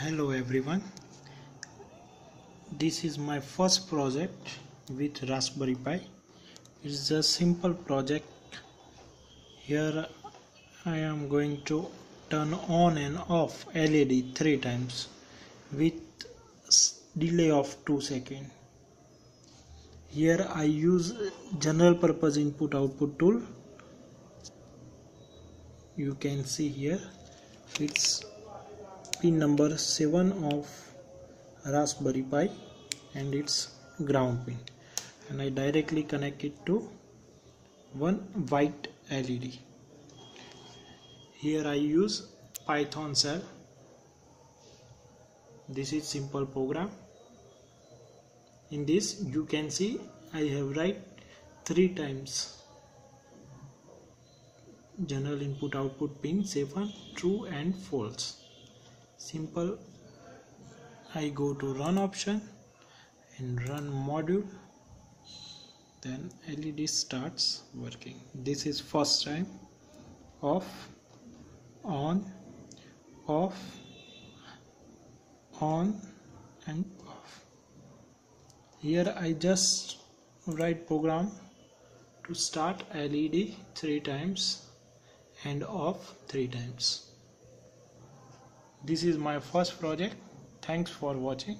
hello everyone. This is my first project with raspberry pi. It's a simple project. Here i am going to turn on and off led three times with delay of 2 seconds here i use general purpose input output tool. You can see here it's pin number 7 of Raspberry Pi and its ground pin and I directly connect it to one white LED here I use Python shell this is simple program. In this you can see I have write three times. General input output pin 7 true and false simple. I go to run option and run module. Then LED starts working. This is first time. Off on off on and off. Here I just write program to start LED three times and off three times this is my first project. Thanks for watching